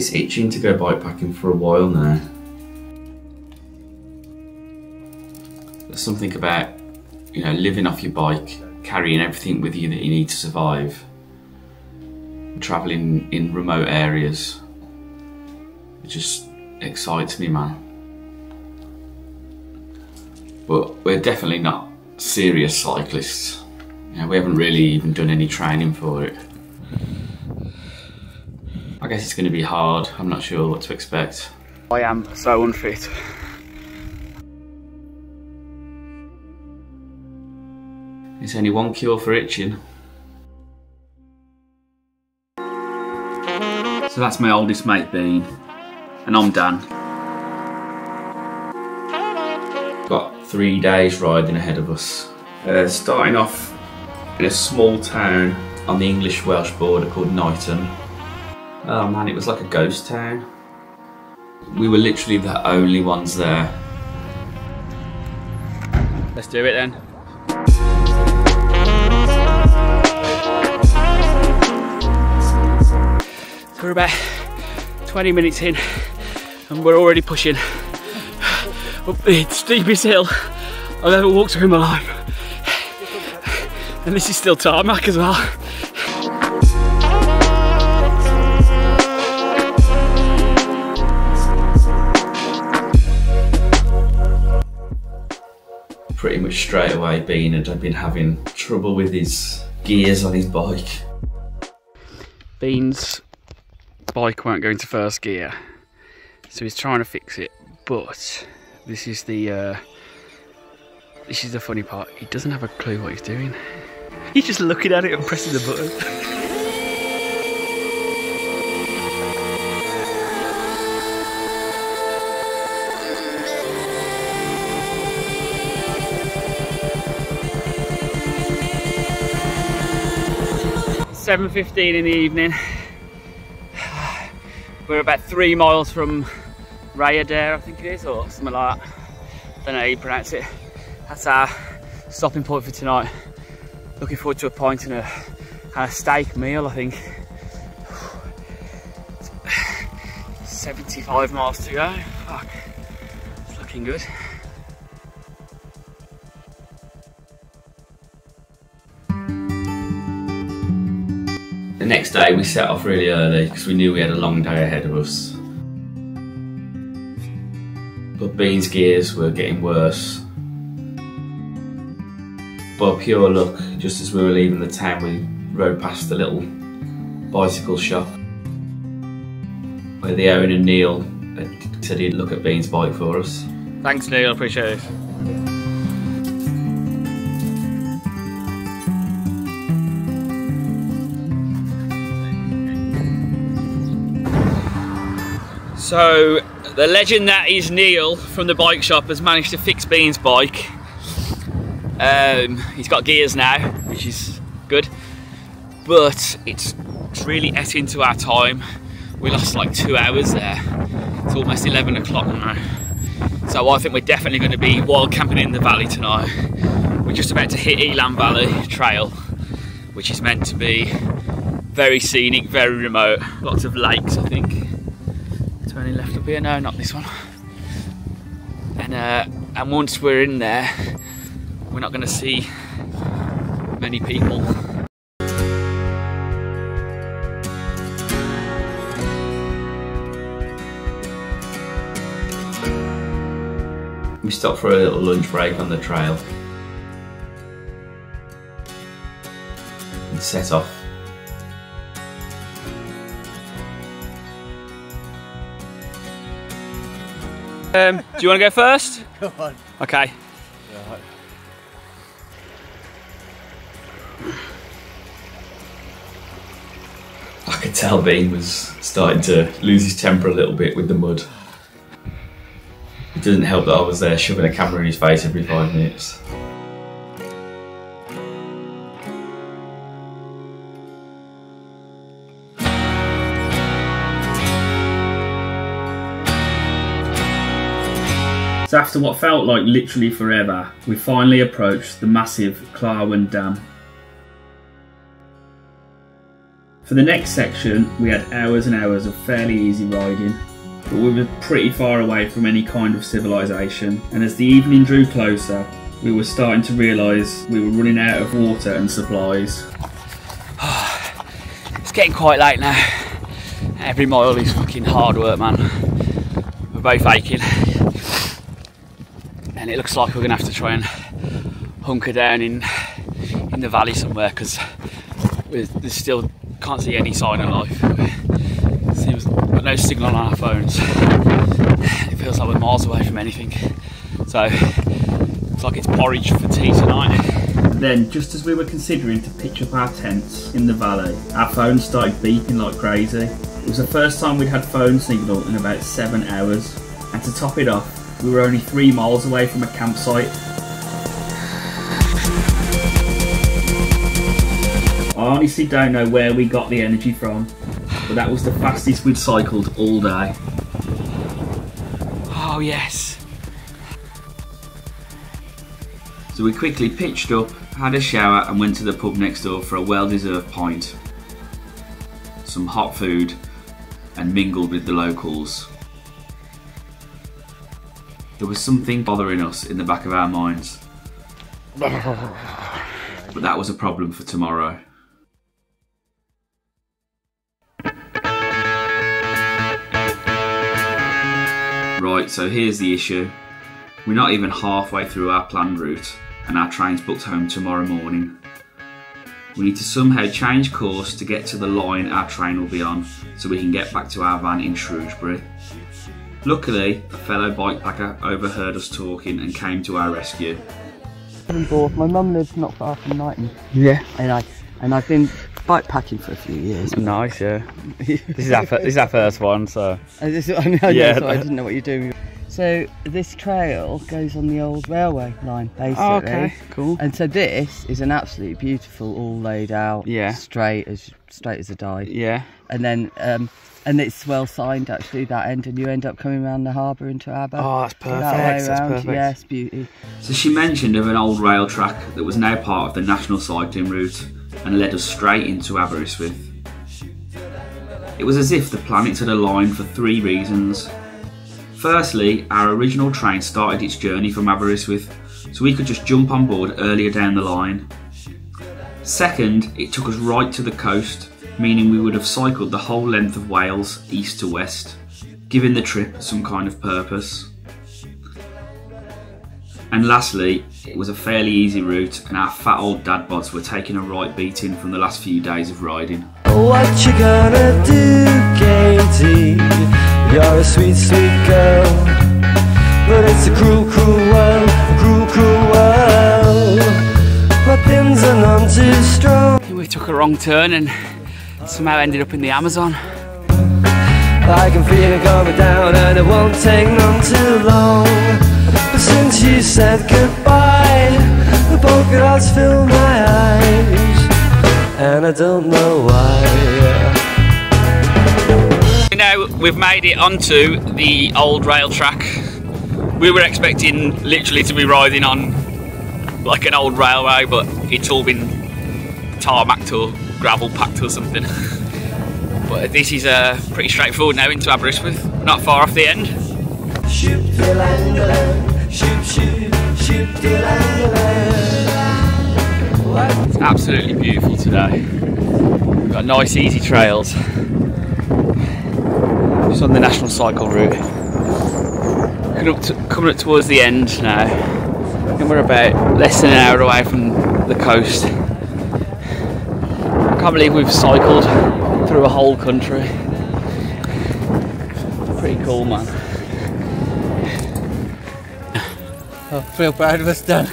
it's itching to go bikepacking for a while now. There's something about, you know, living off your bike, carrying everything with you that you need to survive, travelling in remote areas. It just excites me, man. But we're definitely not serious cyclists. You know, we haven't really even done any training for it. I guess it's going to be hard. I'm not sure what to expect. I am so unfit. There's only one cure for itching. So that's my oldest mate Bean, and I'm Dan. Got three days riding ahead of us. Uh, starting off in a small town on the English-Welsh border called Knighton. Oh man, it was like a ghost town. We were literally the only ones there. Let's do it then. So we're about 20 minutes in and we're already pushing up the steepest hill I've ever walked through in my life. And this is still tarmac as well. Pretty much straight away, Bean had been having trouble with his gears on his bike. Bean's bike won't go into first gear, so he's trying to fix it. But this is the uh, this is the funny part. He doesn't have a clue what he's doing. He's just looking at it and pressing the button. Seven fifteen in the evening. We're about three miles from Rhayader, I think it is, or something like that. I don't know how you pronounce it. That's our stopping point for tonight. Looking forward to a pint and a, and a steak meal, I think. 75 miles to go. Fuck. It's looking good. Next day we set off really early because we knew we had a long day ahead of us. But Bean's gears were getting worse. By pure luck, just as we were leaving the town, we rode past a little bicycle shop where the owner Neil said he'd look at Bean's bike for us. Thanks Neil, appreciate it. So the legend that is Neil from the bike shop has managed to fix Bean's bike. Um, he's got gears now, which is good, but it's, it's really ate into our time. We lost like two hours there. It's almost 11 o'clock now. So I think we're definitely going to be wild camping in the valley tonight. We're just about to hit Elan Valley Trail, which is meant to be very scenic, very remote. Lots of lakes, I think any left up here? No, not this one. And uh, and once we're in there, we're not going to see many people. We stopped for a little lunch break on the trail and set off Um, do you want to go first? Go on. Okay. I could tell Bean was starting to lose his temper a little bit with the mud. It doesn't help that I was there shoving a camera in his face every five minutes. After what felt like literally forever, we finally approached the massive Claerwen Dam. For the next section, we had hours and hours of fairly easy riding, but we were pretty far away from any kind of civilization, and as the evening drew closer, we were starting to realise we were running out of water and supplies. It's getting quite late now. Every mile is fucking hard work, man. We're both aching. And it looks like we're gonna have to try and hunker down in in the valley somewhere because there's still can't see any sign of life. Seems no signal on our phones. It feels like we're miles away from anything. So it's like it's porridge for tea tonight. Then, just as we were considering to pitch up our tents in the valley, our phones started beeping like crazy. It was the first time we'd had phone signal in about seven hours, and to top it off, we were only three miles away from a campsite. I honestly don't know where we got the energy from, but that was the fastest we'd cycled all day. Oh yes. So we quickly pitched up, had a shower, and went to the pub next door for a well deserved pint, some hot food, and mingled with the locals. There was something bothering us in the back of our minds. But that was a problem for tomorrow. Right, so here's the issue. We're not even halfway through our planned route and our train's booked home tomorrow morning. We need to somehow change course to get to the line our train will be on so we can get back to our van in Shrewsbury. Luckily, a fellow bikepacker overheard us talking and came to our rescue. My mum lives not far from Knighton. Yeah. And I and I've been bikepacking for a few years. Nice, yeah. this is our this is our first one, so. I, just, I, know, Yeah. so I didn't know what you're doing. So this trail goes on the old railway line, basically. Oh, okay, cool. And so this is an absolutely beautiful, all laid out, Yeah. straight as straight as a die. Yeah. And then, um, and it's well signed actually that end, and you end up coming around the harbour into Aber. Oh, that's perfect. That way perfect. That's perfect. yes, beauty. So she mentioned of an old rail track that was now part of the national cycling route and led us straight into Aberystwyth. It was as if the planets had aligned for three reasons. Firstly, our original train started its journey from Aberystwyth, so we could just jump on board earlier down the line. Second, it took us right to the coast, meaning we would have cycled the whole length of Wales east to west, giving the trip some kind of purpose. And lastly, it was a fairly easy route, and our fat old dad bods were taking a right beating from the last few days of riding. What you gonna do, Katie? You're a sweet, sweet girl But it's a cruel, cruel world cruel, cruel world But things are none too strong We took a wrong turn and somehow ended up in the Amazon. I can feel it coming down And it won't take none too long But since you said goodbye The polka dots fill my eyes And I don't know why Now we've made it onto the old rail track. We were expecting literally to be riding on like an old railway, but it's all been tarmacked or gravel packed or something. But this is uh, pretty straightforward now into Aberystwyth, not far off the end. Till Angola, till Angola. It's absolutely beautiful today. We've got nice easy trails. Just on the national cycle route. Up, to, coming up towards the end now. And we're about less than an hour away from the coast. I can't believe we've cycled through a whole country. Pretty cool, man. I feel proud of us, Dan.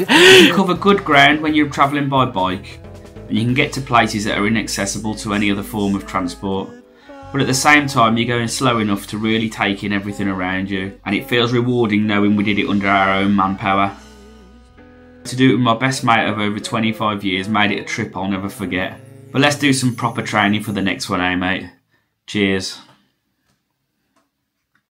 You cover good ground when you're travelling by bike, and you can get to places that are inaccessible to any other form of transport. But at the same time, you're going slow enough to really take in everything around you, and it feels rewarding knowing we did it under our own manpower. To do it with my best mate of over 25 years made it a trip I'll never forget. But let's do some proper training for the next one, eh, mate? Cheers.